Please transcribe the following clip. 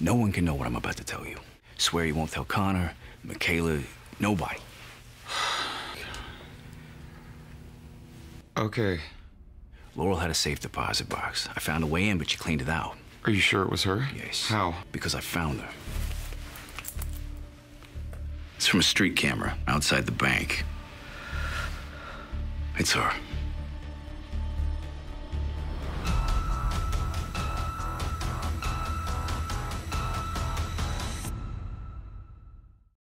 No one can know what I'm about to tell you. Swear you won't tell Connor, Michaela, nobody. Okay. Laurel had a safe deposit box. I found a way in, but she cleaned it out. Are you sure it was her? Yes. How? Because I found her. It's from a street camera outside the bank. It's her.